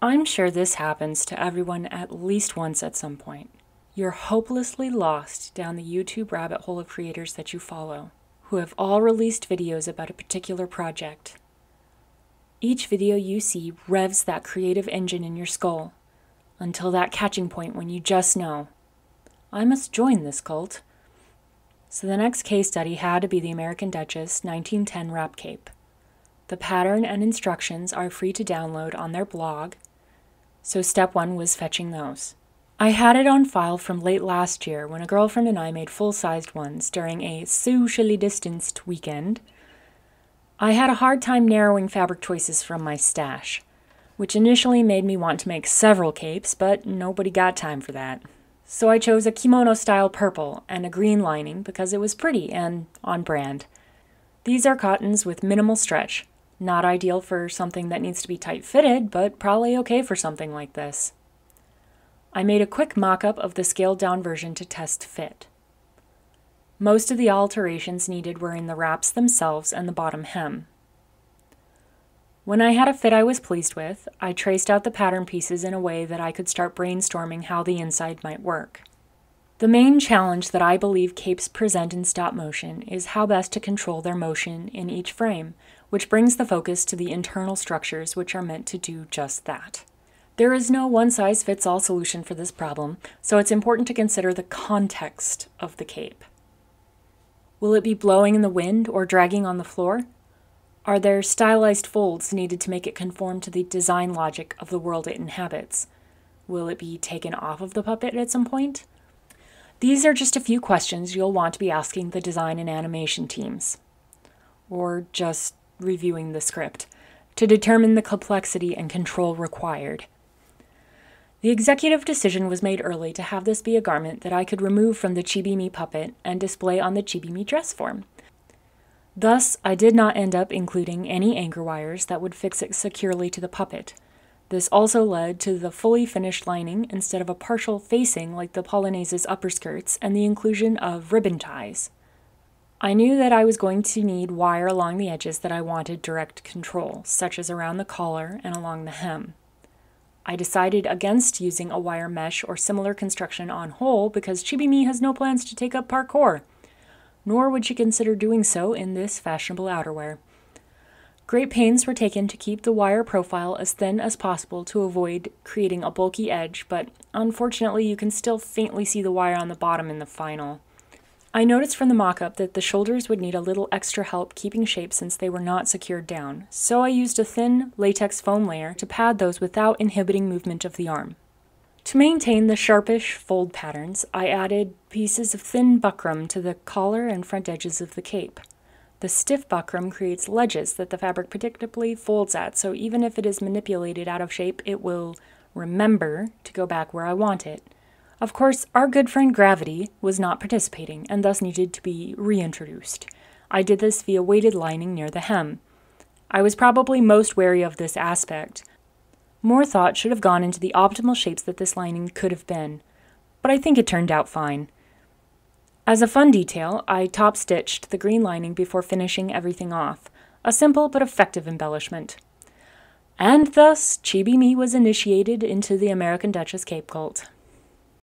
I'm sure this happens to everyone at least once at some point. You're hopelessly lost down the YouTube rabbit hole of creators that you follow, who have all released videos about a particular project. Each video you see revs that creative engine in your skull until that catching point when you just know, I must join this cult. So the next case study had to be the American Duchess 1910 wrap cape. The pattern and instructions are free to download on their blog, so step one was fetching those. I had it on file from late last year when a girlfriend and I made full sized ones during a socially distanced weekend. I had a hard time narrowing fabric choices from my stash, which initially made me want to make several capes, but nobody got time for that. So I chose a kimono style purple and a green lining because it was pretty and on brand. These are cottons with minimal stretch, not ideal for something that needs to be tight fitted, but probably okay for something like this. I made a quick mock up of the scaled down version to test fit. Most of the alterations needed were in the wraps themselves and the bottom hem. When I had a fit I was pleased with, I traced out the pattern pieces in a way that I could start brainstorming how the inside might work. The main challenge that I believe capes present in stop motion is how best to control their motion in each frame, which brings the focus to the internal structures which are meant to do just that. There is no one size fits all solution for this problem, so it's important to consider the context of the cape. Will it be blowing in the wind or dragging on the floor? Are there stylized folds needed to make it conform to the design logic of the world it inhabits? Will it be taken off of the puppet at some point? These are just a few questions you'll want to be asking the design and animation teams. Or just reviewing the script to determine the complexity and control required. The executive decision was made early to have this be a garment that I could remove from the Chibi Me puppet and display on the Chibi Me dress form. Thus, I did not end up including any anchor wires that would fix it securely to the puppet. This also led to the fully finished lining instead of a partial facing like the Polonaise's upper skirts and the inclusion of ribbon ties. I knew that I was going to need wire along the edges that I wanted direct control, such as around the collar and along the hem. I decided against using a wire mesh or similar construction on whole because Chibi-Me has no plans to take up parkour, nor would she consider doing so in this fashionable outerwear. Great pains were taken to keep the wire profile as thin as possible to avoid creating a bulky edge, but unfortunately you can still faintly see the wire on the bottom in the final. I noticed from the mock-up that the shoulders would need a little extra help keeping shape since they were not secured down, so I used a thin latex foam layer to pad those without inhibiting movement of the arm. To maintain the sharpish fold patterns, I added pieces of thin buckram to the collar and front edges of the cape. The stiff buckram creates ledges that the fabric predictably folds at, so even if it is manipulated out of shape, it will remember to go back where I want it. Of course, our good friend Gravity was not participating and thus needed to be reintroduced. I did this via weighted lining near the hem. I was probably most wary of this aspect. More thought should have gone into the optimal shapes that this lining could have been, but I think it turned out fine. As a fun detail, I top stitched the green lining before finishing everything off, a simple but effective embellishment. And thus, Chibi Me was initiated into the American Duchess Cape cult.